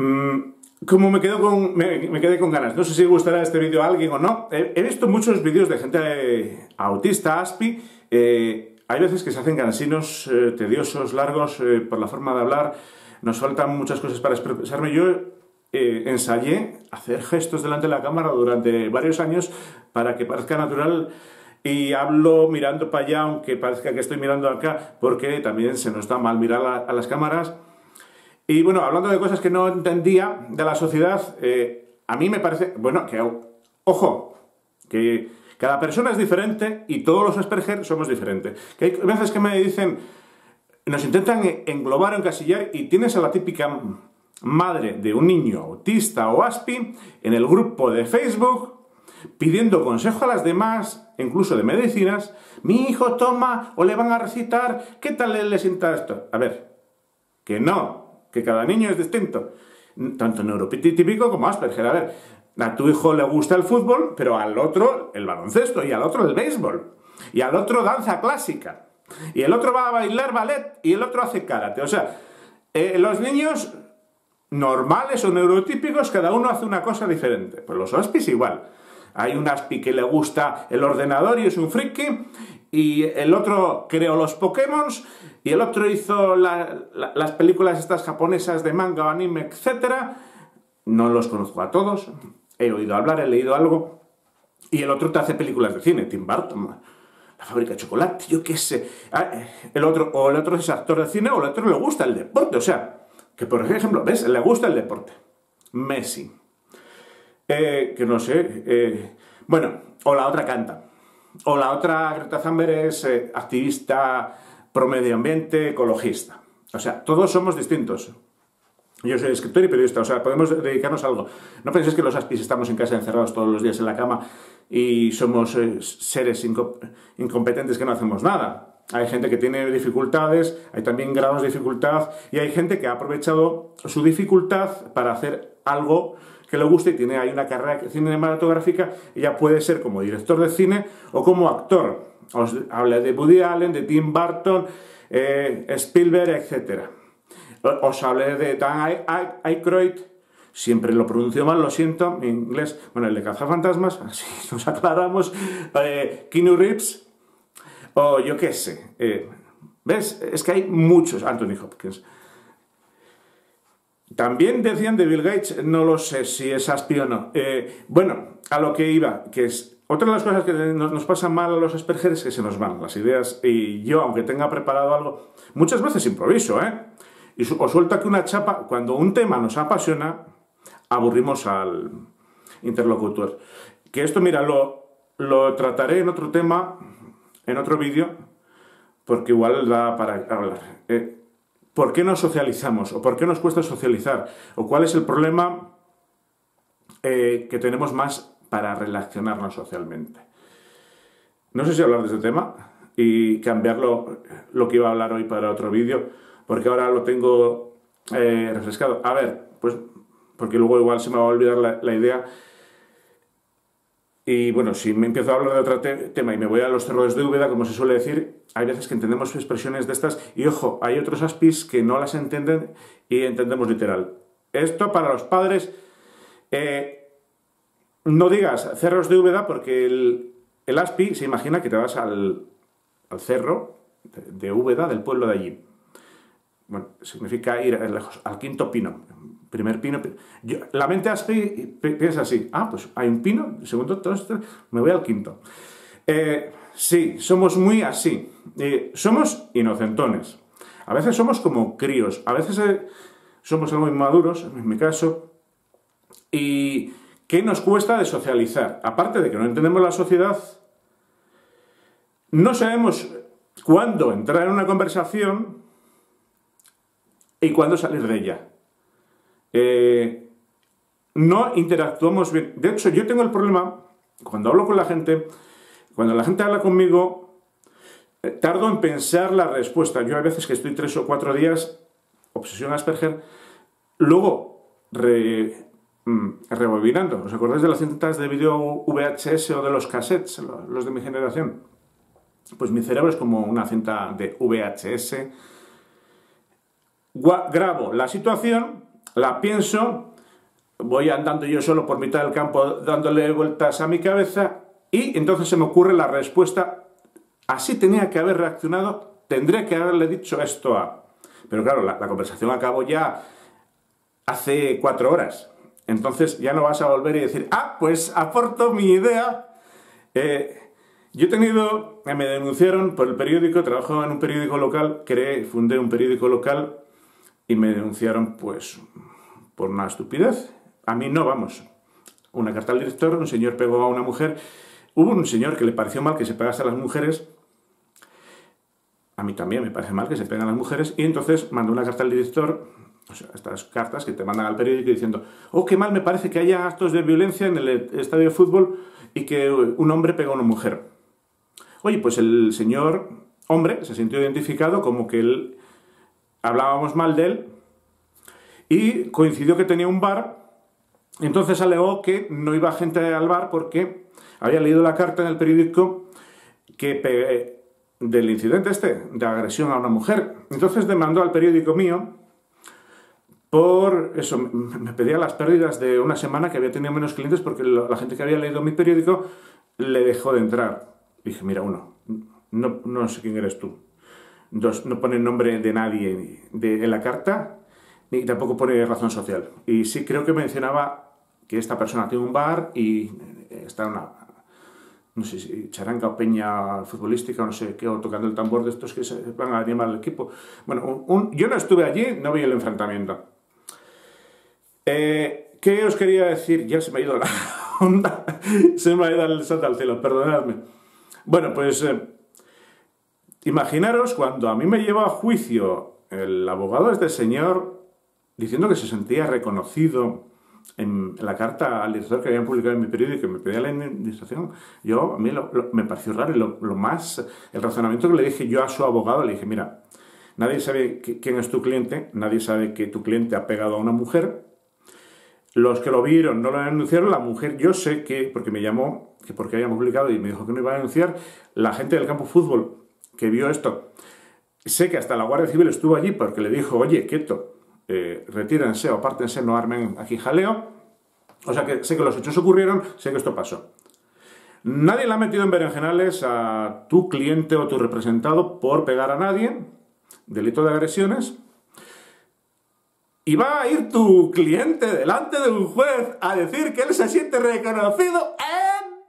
Mm, como me, quedo con, me, quedé con ganas, no sé si gustará este vídeo a alguien o no. He, visto muchos vídeos de gente eh, autista, ASPI. Eh, hay veces que se hacen cansinos, eh, tediosos, largos por la forma de hablar. Nos faltan muchas cosas para expresarme. Yo ensayé hacer gestos delante de la cámara durante varios años para que parezca natural y hablo mirando para allá, aunque parezca que estoy mirando acá, porque también se nos da mal mirar a las cámaras. Y bueno, hablando de cosas que no entendía de la sociedad, eh, a mí me parece, bueno, que, ojo, que cada persona es diferente y todos los Asperger somos diferentes. Que hay veces que me dicen, nos intentan englobar, encasillar y tienes a la típica madre de un niño autista o ASPI en el grupo de Facebook pidiendo consejo a las demás, incluso de medicinas, mi hijo toma o le van a recitar, ¿qué tal le sienta esto? A ver, que no, que cada niño es distinto, tanto neurotípico como Asperger. A ver, a tu hijo le gusta el fútbol, pero al otro el baloncesto, y al otro el béisbol, y al otro danza clásica, y el otro va a bailar ballet, y el otro hace karate. O sea, eh, los niños normales o neurotípicos, cada uno hace una cosa diferente. Pues los Aspis igual. Hay un Aspi que le gusta el ordenador y es un friki, y el otro creó los Pokémon, y el otro hizo las películas estas japonesas de manga o anime, etc. No los conozco a todos, he oído hablar, he leído algo. Y el otro te hace películas de cine, Tim Burton, La fábrica de chocolate, yo qué sé. Ah, el otro, o el otro es actor de cine, o el otro le gusta el deporte. O sea, que por ejemplo, ¿ves? Le gusta el deporte. Messi. Eh, que no sé. Eh, bueno, o la otra canta. O la otra, Greta Thunberg, es eh, activista pro medio ambiente, ecologista. O sea, todos somos distintos. Yo soy escritor y periodista, o sea, podemos dedicarnos a algo. No penséis que los aspis estamos en casa encerrados todos los días en la cama y somos eh, seres incompetentes que no hacemos nada. Hay gente que tiene dificultades, hay también grados de dificultad y hay gente que ha aprovechado su dificultad para hacer algo que le guste y tiene ahí una carrera cinematográfica ya puede ser como director de cine o como actor. Os hablé de Woody Allen, de Tim Burton, eh, Spielberg, etc. Os hablé de Dan Aykroyd, siempre lo pronuncio mal, lo siento, en inglés, bueno, el de Cazafantasmas, así nos aclaramos, eh, Keanu Reeves, o yo qué sé, eh, ¿ves? Es que hay muchos, Anthony Hopkins. También decían de Bill Gates, no lo sé si es aspi o no. Eh, bueno, a lo que iba, que es otra de las cosas que nos pasan mal a los Asperger es que se nos van las ideas y yo, aunque tenga preparado algo, muchas veces improviso, ¿eh? Y os suelta que una chapa, cuando un tema nos apasiona, aburrimos al interlocutor. Que esto, mira, lo, lo trataré en otro tema, en otro vídeo, porque igual da para hablar. Eh, ¿Por qué no socializamos? ¿O por qué nos cuesta socializar? ¿O cuál es el problema eh, que tenemos más para relacionarnos socialmente. No sé si hablar de este tema y cambiarlo, lo que iba a hablar hoy para otro vídeo, porque ahora lo tengo eh, refrescado. A ver, pues porque luego igual se me va a olvidar la, idea. Y bueno, si me empiezo a hablar de otro tema y me voy a los cerros de Úbeda, como se suele decir, hay veces que entendemos expresiones de estas y ojo, hay otros aspis que no las entienden y entendemos literal. Esto para los padres eh, no digas cerros de Úbeda porque el, ASPI se imagina que te vas al, cerro de, Úbeda, del pueblo de allí. Bueno, significa ir lejos, al quinto pino. Primer pino. la mente ASPI piensa así. Ah, pues hay un pino, segundo, esto, me voy al quinto. Eh, sí, somos muy así. Eh, somos inocentones. A veces somos como críos. A veces eh, somos algo inmaduros, en mi caso. Y ¿Qué nos cuesta de socializar? Aparte de que no entendemos la sociedad, no sabemos cuándo entrar en una conversación y cuándo salir de ella. No interactuamos bien. De hecho, yo tengo el problema, cuando hablo con la gente, cuando la gente habla conmigo, eh, tardo en pensar la respuesta. Yo a veces que estoy tres o cuatro días, obsesión Asperger, luego Mm, rebobinando. ¿Os acordáis de las cintas de vídeo VHS o de los cassettes, los de mi generación? Pues mi cerebro es como una cinta de VHS. grabo la situación la pienso, voy andando yo solo por mitad del campo dándole vueltas a mi cabeza y entonces se me ocurre la respuesta, así tenía que haber reaccionado, tendría que haberle dicho esto a... Pero claro, la, conversación acabó ya hace cuatro horas. Entonces ya no vas a volver y decir, ah, pues aporto mi idea. Eh, yo he tenido, me denunciaron por el periódico, trabajo en un periódico local, creé, fundé un periódico local y me denunciaron pues por una estupidez. A mí no, vamos. Una carta al director, un señor pegó a una mujer. Hubo un señor que le pareció mal que se pegase a las mujeres. A mí también me parece mal que se peguen a las mujeres. Y entonces mandó una carta al director, o sea, estas cartas que te mandan al periódico diciendo, oh, qué mal me parece que haya actos de violencia en el estadio de fútbol y que un hombre pega a una mujer. Oye, pues el señor hombre se sintió identificado como que él hablábamos mal de él y coincidió que tenía un bar, entonces alegó que no iba gente al bar porque había leído la carta en el periódico que del incidente este, de agresión a una mujer. Entonces demandó al periódico mío por eso, me pedía las pérdidas de una semana que había tenido menos clientes porque la gente que había leído mi periódico le dejó de entrar. Dije, mira, uno, no, no sé quién eres tú. Dos, no pone nombre de nadie en la carta, ni tampoco pone razón social. Y sí creo que mencionaba que esta persona tiene un bar y está en una, no sé si charanga o peña futbolística no sé qué, o tocando el tambor de estos que se van a animar al equipo. Bueno, yo no estuve allí, no vi el enfrentamiento. Eh, ¿Qué os quería decir? Ya se me ha ido la onda, se me ha ido el salto al cielo, perdonadme. Bueno, pues eh, imaginaros cuando a mí me lleva a juicio el abogado de este señor diciendo que se sentía reconocido en la carta al director que habían publicado en mi periódico y que me pedía la indemnización, yo, a mí me pareció raro y lo, más, el razonamiento que le dije yo a su abogado, le dije, mira, nadie sabe quién es tu cliente, nadie sabe que tu cliente ha pegado a una mujer, los que lo vieron no lo denunciaron, la mujer, yo sé que, porque me llamó, que porque había publicado y me dijo que no iba a denunciar, la gente del campo fútbol que vio esto, sé que hasta la Guardia Civil estuvo allí porque le dijo, oye, quieto, eh, retírense o apártense, no armen aquí jaleo. O sea que sé que los hechos ocurrieron, sé que esto pasó. Nadie le ha metido en berenjenales a tu cliente o tu representado por pegar a nadie, delito de agresiones, y va a ir tu cliente delante de un juez a decir que él se siente reconocido en...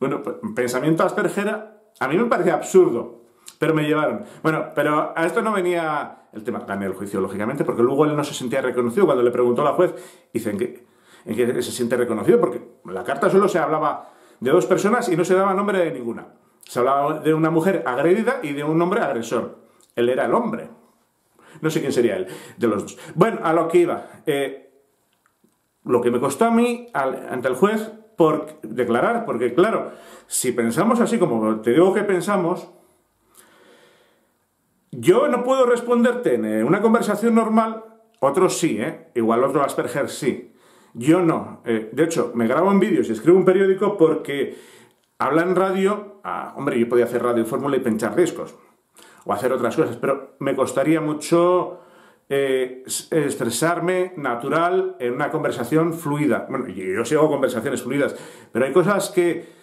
Bueno, pensamiento aspergera, a mí me parece absurdo, pero me llevaron. Bueno, pero a esto no venía el tema. Gané el juicio, lógicamente, porque luego él no se sentía reconocido. Cuando le preguntó a la juez, dicen que, en que se siente reconocido, porque la carta solo se hablaba de dos personas y no se daba nombre de ninguna. Se hablaba de una mujer agredida y de un hombre agresor. Él era el hombre. No sé quién sería él de los dos. Bueno, a lo que iba. Eh, lo que me costó a mí ante el juez por declarar, porque claro, si pensamos así como te digo que pensamos, yo no puedo responderte en una conversación normal, otros sí, ¿eh? igual otro Asperger sí. Yo no. Eh, de hecho, me grabo en vídeos y escribo un periódico porque habla en radio. Ah, hombre, yo podía hacer radio y fórmula y pinchar discos o hacer otras cosas, pero me costaría mucho eh, estresarme natural en una conversación fluida. Bueno, yo sigo conversaciones fluidas, pero hay cosas que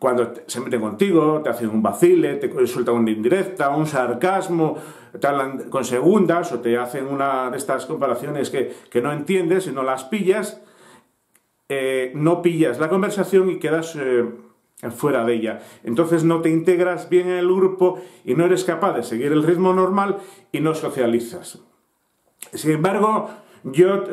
cuando se meten contigo, te hacen un vacile, te sueltan una indirecta, un sarcasmo, te hablan con segundas o te hacen una de estas comparaciones que, no entiendes y no las pillas, eh, no pillas la conversación y quedas... Eh, fuera de ella. Entonces no te integras bien en el grupo y no eres capaz de seguir el ritmo normal y no socializas. Sin embargo, yo,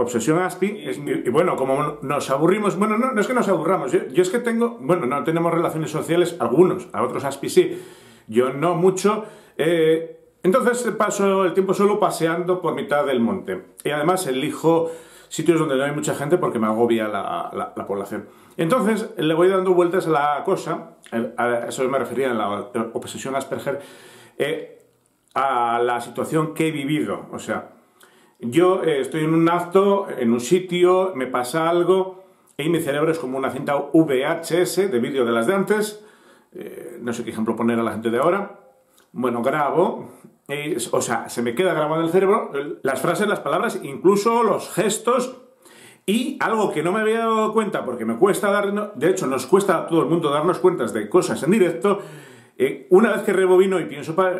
obsesión ASPI, y, bueno, como nos aburrimos, bueno, no, es que nos aburramos, yo, es que tengo, bueno, no tenemos relaciones sociales, algunos, a otros ASPI sí, yo no mucho, eh, entonces paso el tiempo solo paseando por mitad del monte. Y además elijo sitios donde no hay mucha gente porque me agobia la, población. Entonces le voy dando vueltas a la cosa, a eso me refería en la obsesión Asperger, eh, a la situación que he vivido. O sea, yo eh, estoy en un acto, en un sitio, me pasa algo y mi cerebro es como una cinta VHS de vídeo de las de antes, eh, no sé qué ejemplo poner a la gente de ahora. Bueno, grabo o sea, se me queda grabado en el cerebro las frases, las palabras, incluso los gestos. Y algo que no me había dado cuenta, porque me cuesta dar, de hecho nos cuesta a todo el mundo darnos cuentas de cosas en directo, eh, una vez que rebobino y pienso para,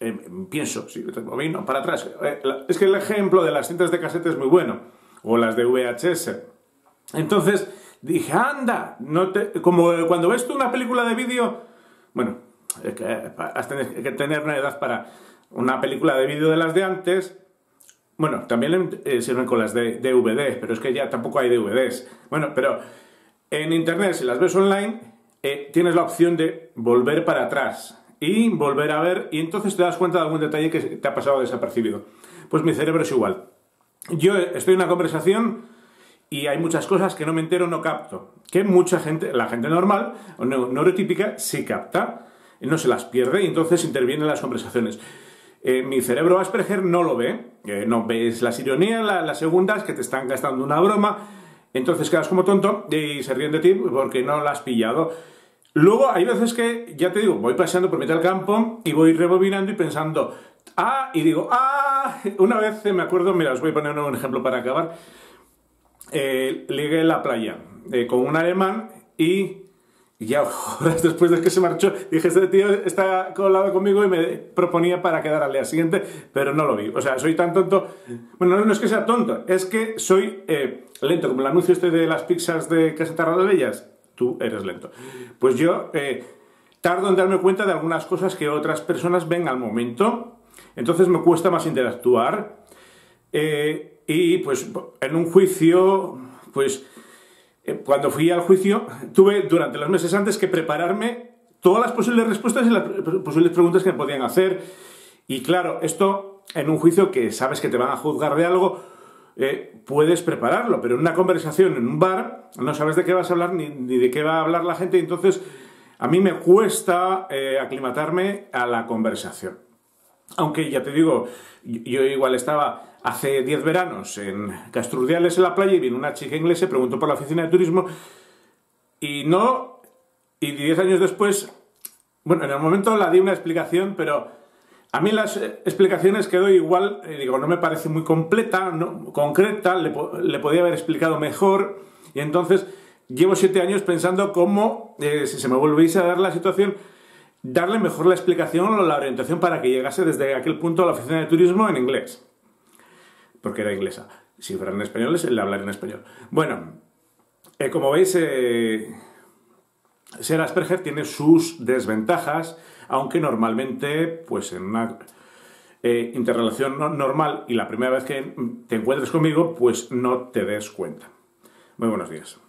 eh, pienso, sí, rebobino para atrás. Eh, es que el ejemplo de las cintas de casete es muy bueno, o las de VHS. Entonces dije, anda, no te, como cuando ves tú una película de vídeo, bueno, es que has que tener una edad para una película de vídeo de las de antes. Bueno, también sirven con las de DVD, pero es que ya tampoco hay DVDs. Bueno, pero en internet, si las ves online, eh, tienes la opción de volver para atrás y volver a ver y entonces te das cuenta de algún detalle que te ha pasado desapercibido. Pues mi cerebro es igual. Yo estoy en una conversación y hay muchas cosas que no me entero, no capto. Que mucha gente, la gente normal o neurotípica, sí capta, no se las pierde y entonces interviene en las conversaciones. Eh, mi cerebro Asperger no lo ve, no ves las ironías, las segundas que te están gastando una broma, entonces quedas como tonto y se ríen de ti porque no la has pillado. Luego hay veces que, ya te digo, voy paseando por mitad del campo y voy rebobinando y pensando, ah, y digo, ah, una vez me acuerdo, mira, os voy a poner un ejemplo para acabar. Eh, ligué en la playa eh, con un alemán y ya horas después de que se marchó, dije, este tío está colado conmigo y me proponía para quedar al día siguiente, pero no lo vi. O sea, soy tan tonto. Bueno, no, es que sea tonto, es que soy eh, lento, como el anuncio este de las pizzas de Casa de Bellas. Tú eres lento. Pues yo eh, tardo en darme cuenta de algunas cosas que otras personas ven al momento, entonces me cuesta más interactuar. Eh, y pues en un juicio, pues eh, cuando fui al juicio, tuve durante los meses antes que prepararme todas las posibles respuestas y las posibles preguntas que me podían hacer. Y claro, esto en un juicio que sabes que te van a juzgar de algo, eh, puedes prepararlo, pero en una conversación en un bar no sabes de qué vas a hablar ni, de qué va a hablar la gente, entonces a mí me cuesta eh, aclimatarme a la conversación. Aunque ya te digo, yo igual estaba hace 10 veranos en Castrudiales en la playa y vino una chica inglesa y preguntó por la oficina de turismo y no, y 10 años después, bueno, en el momento la di una explicación, pero a mí las explicaciones que doy igual, eh, digo, no me parece muy completa, no, concreta, le, le, podía haber explicado mejor y entonces llevo 7 años pensando cómo, eh, si se me volviese a dar la situación, darle mejor la explicación o la orientación para que llegase desde aquel punto a la oficina de turismo en inglés. Porque era inglesa. Si fuera en español, le hablaría en español. Bueno, eh, como veis, eh, ser Asperger tiene sus desventajas, aunque normalmente, pues en una eh, interrelación normal y la primera vez que te encuentres conmigo, pues no te des cuenta. Muy buenos días.